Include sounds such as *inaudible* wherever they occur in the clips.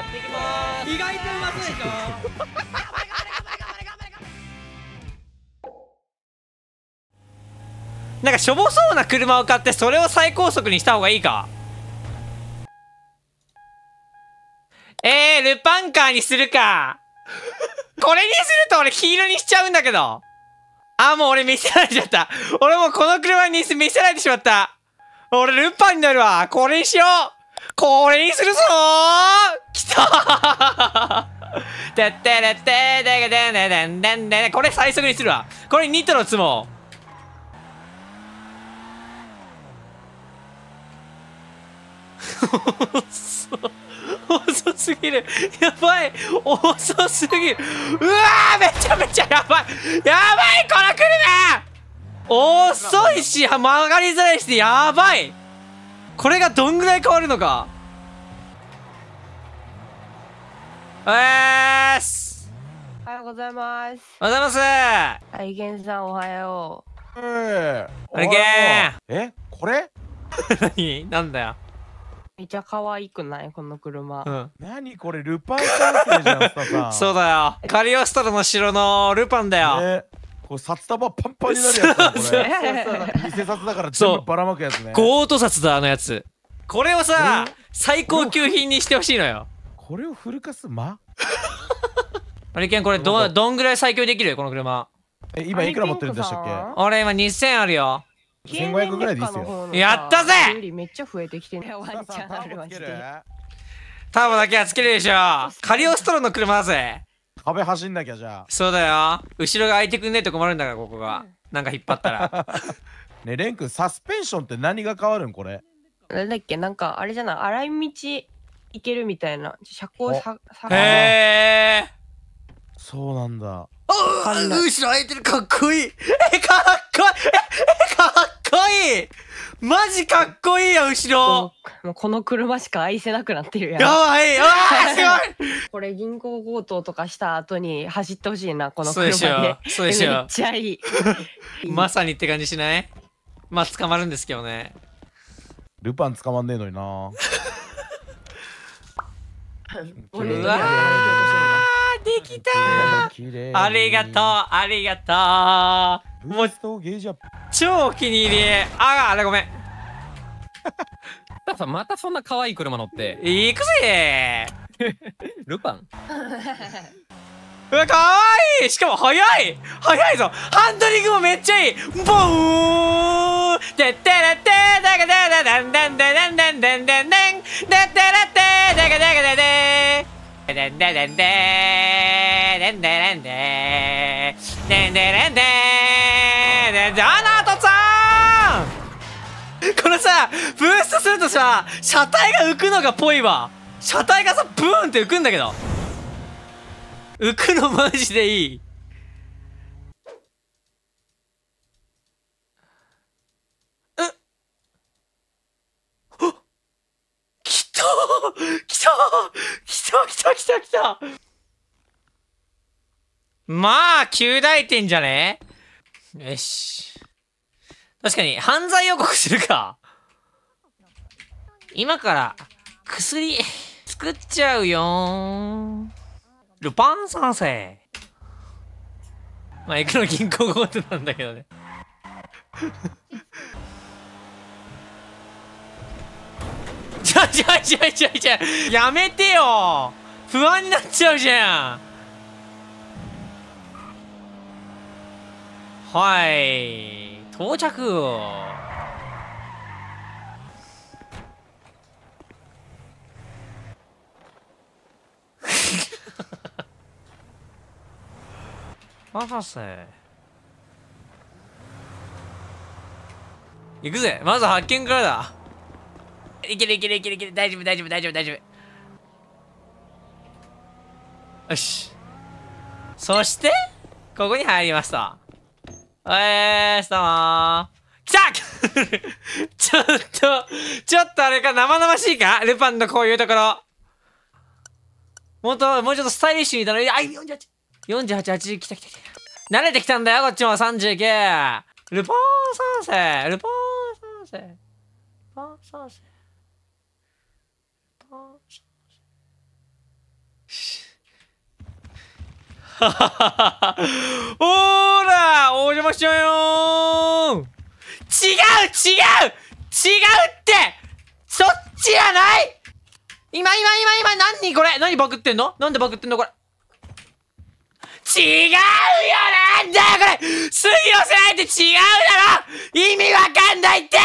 やっていきます意外とうまそうでしょ？*laughs* なんかしょぼそうな車を買ってそれを最高速にした方がいいか？えー、ルパンカーにするか *laughs* これにすると俺黄色にしちゃうんだけどあ、もう俺見せられちゃった。俺もうこの車に見せられてしまった。俺ルパンになるわ。これにしよう。これにするぞー。きたー。てってれってででんででんでんでこれ最速にするわ。これニトロ積もう。遅遅すぎる。やばい。遅すぎる。うわー。めちゃめちゃやばい。やばい。この車遅いし曲がりづらいし。やばい。これがどんぐらい変わるのか。えーすおはようございます。おはようございます。愛犬さんおはよえあれけえこれ？*laughs* 何？なんだよ。う。めっちゃ可愛くない？この車。うん。何これ？ルパン三世じゃんスタさん。*laughs* そうだよ。カリオストロの城のルパンだよ。ねこれ札束パンパンになるやつだこれ。偽札だからそう。全部ばらまくやつね。強盗札だあのやつ。これをさ最高級品にしてほしいのよ。これをフルカス *laughs* マハリケーンこれどどんぐらい最強できるこの車。え今いくら持ってるんでしたっけ？俺今2000あるよ。1500ぐらいでいいっすよ。やったぜ！めっちゃ増えてきてね。*laughs* ワンちゃんあるわ。ターボだけはつけるでしょカリオストロの車だぜ壁走んなきゃじゃそうだよ。後ろが空いてくんねえと困るんだからここが。なんか引っ張ったら。あ *laughs* ねレン君サスペンションって何が変わるんこれ？なんだっけ？なんかあれじゃない？荒い道行けるみたいな。車高ささへえそうなんだ。あ後ろ空いてる。かっこいい。えかっこいい。えかっこいいマジかっこいいよ後ろもうこの車しか愛せなくなってるやん。やばいあー *laughs* すごいこれ銀行強盗とかした後に走ってほしいなこのそうでし車でょ。そうでしょめっちゃいい。*laughs* まさにって感じしない？まあ捕まるんですけどねルパン捕まんねえのにな *laughs* 俺うわーできたありがとうありがとうもうブーストゲージアップ。超お気に入り。ああれごめん。たださまたそんな可愛い車乗って。行くぜ。*laughs* ルパン。うわかわいい。しかも速い。速いぞ。ハンドリングもめっちゃいい。ボーン。てってれってだがだだだんだん。だだんだんだんだんだんだってれってだがだがだででんででんででんでれんででんでれんでこのさブーストするとさ車体が浮くのがぽいわ。車体がさブーンって浮くんだけど。浮くのマジでいい。うっあ？来た！来た！来た！来た！来た！来た！まあ9大点じゃね？よし。確かに犯罪予告するか。今から薬 *laughs* 作っちゃうよ。ールパン三世。まあ行くの銀行強盗なんだけどね。*laughs* ちょちょちょちょちょやめてよ。不安になっちゃうじゃん。はい。到着。博士。行くぜ。まず発見からだ。いけるいけるいけるいける。大丈夫大丈夫大丈夫大丈夫。よし。そしてここに入りました。えーしどうも来た！*laughs* ちょっとちょっとあれか生々しいか？ルパンのこういうところ。もっともうちょっとスタイリッシュにいたのに。あ48 48、80来た来た来た。慣れてきたんだよ、こっちも。39。ルパン三世、ルポン三世、ルポン三世、ルポン三世。ははははらお邪魔しちゃうよ違う違う違うってそっちじゃない！今今今今何これ？何バグってんの？なんでバグってんのこれ？違うよなんだよこれ水をせないって違うだろ。意味わかんないって。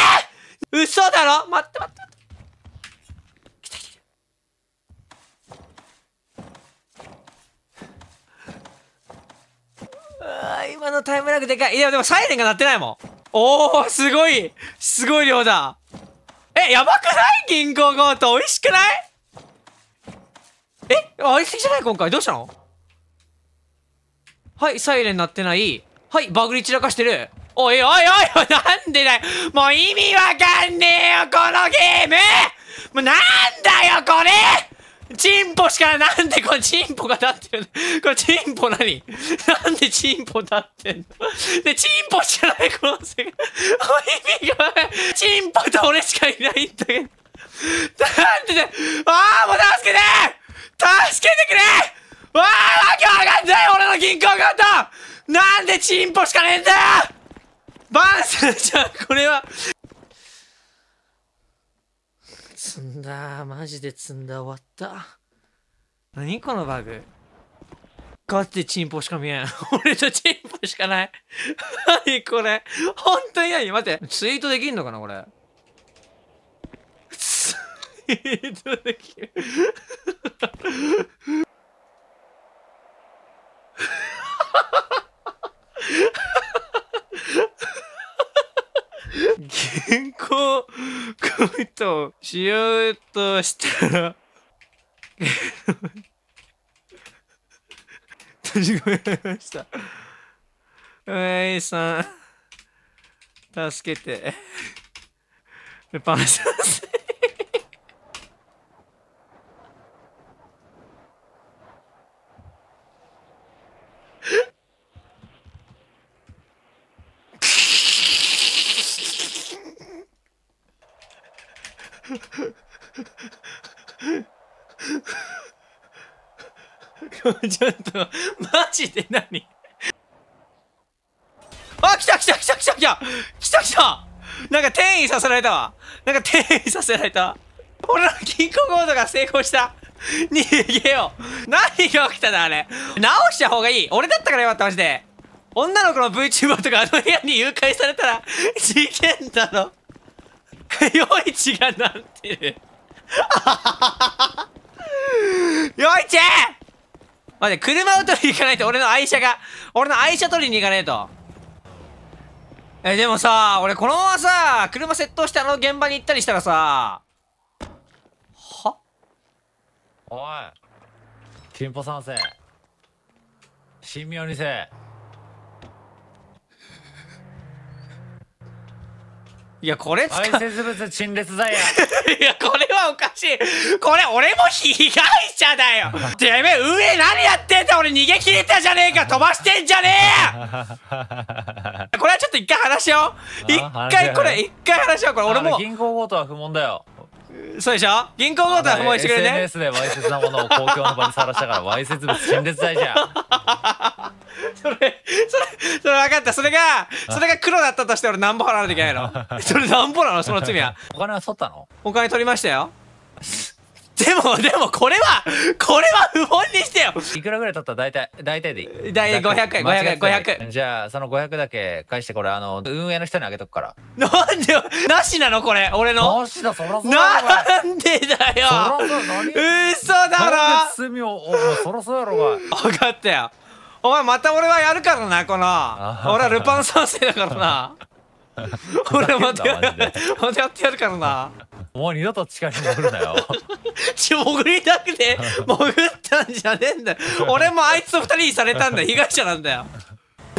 嘘だろ。待って待って。待って来た来た。あー今のタイムラグでかい。いや、でもサイレンが鳴ってないもん。おー、すごい。すごい量だ。え、やばくない？銀行強盗。美味しくない？えありすぎじゃない？今回。どうしたの？はい、サイレン鳴ってない。はい、バグり散らかしてる。おいおいおいおい、なんでだよもう意味わかんねえよ、このゲームもうなんだよ、これチンポしかな。んでこれチンポが立ってるのこれチンポ何？なんでチンポ立ってんの？で、チンポしかないこの世界。意味がない。チンポと俺しかいないんだけど。なんでだよああもう助けて助けてくれわあわけわかんない俺の銀行強盗なんでチンポしかねえんだよ。バンス。じゃんこれは。積んだ。マジで積んだ。終わった。何このバグ。ガチでチンポしか見えん。俺とチンポしかない。何これ。本当に何？待って。ツイートできんのかなこれ？ツイートできる原稿コミットしようとしたら閉じ込められました。はいさん助けて。パンさせ *laughs* ちょっとマジで何？あ来た来た来た来た来た来た！来たなんか転移させられたわ。なんか転移させられた。俺の銀行強盗が成功した。逃げよう。何が起きたんだあれ。直した方がいい。俺だったからよかったマジで。女の子の VTuber とかあの部屋に誘拐されたら事件だろ。夜市がなってる。*laughs* 夜市待って車を取りに行かないと俺の愛車が俺の愛車取りに行かねえと。えでもさ俺このままさ車窃盗してあの現場に行ったりしたらさは？おい。金歩賛成神妙にせいやこれ使排う *laughs* いやこれはおかしい。これ俺も被害者だよ。てめえ上何やってんだ俺逃げ切れたじゃねえか。飛ばしてんじゃねえ *laughs* これはちょっと一回話しよう。一回これ一回話しよう。これ俺も銀行強盗は不問だよ。そうでしょ？銀行強盗は不問してくれね。SNS でわいせつなものを公共の場にさらしたからわいせつ物陳列罪じゃ *laughs* それ、それ、それ分かった。それが、それが黒だったとして俺何本払わなきゃいけないの？*laughs* それ何本なの？その罪は。お金は取ったの？お金取りましたよ。でも、でもこれは、これは不本にしてよ。いくらぐらい取った？大体大体でいい？大体500円間違ってない。500じゃあその500だけ返してこれ。あの運営の人にあげとくから。なんでよ、なしなのこれ、俺の？マジだそらそうだろがなんでだよ？そらそう何？嘘だろ？罪をお前そらそうやろが *laughs* 分かったよ。お前また俺はやるからな、この。あ俺はルパン三世だからな。*laughs* 俺はまたやふざけんなマジまたやってやるからな。もう二度と地下に戻るなよ。ちょ潜りたくて潜ったんじゃねえんだよ。俺もあいつと二人にされたんだよ。被害者なんだよ。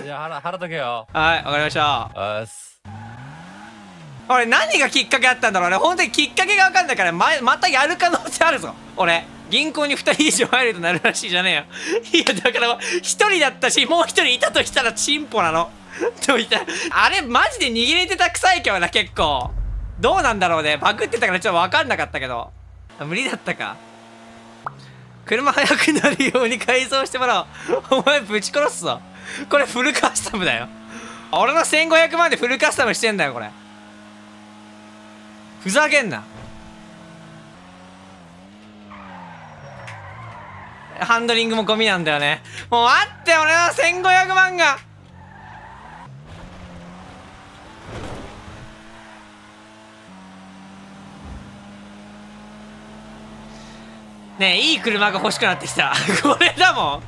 じゃあ払払っとけよ。はいわかりました。あっす俺何がきっかけあったんだろうね。本当にきっかけが分かんないからままたやる可能性あるぞ。俺銀行に2人以上入るとなるらしいじゃねえよ。いやだから1人だったしもう1人いたとしたらチンポなの。と言ったあれマジで握れてた臭いけどな結構。どうなんだろうね。バグってたからちょっと分かんなかったけど。無理だったか。車速くなるように改造してもらおう。お前ぶち殺すぞ。これフルカスタムだよ。俺の1500万でフルカスタムしてんだよこれ。ふざけんな。ハンドリングもゴミなんだよね。もう待って俺は1500万が。ねえいい車が欲しくなってきた。*laughs* これだもん。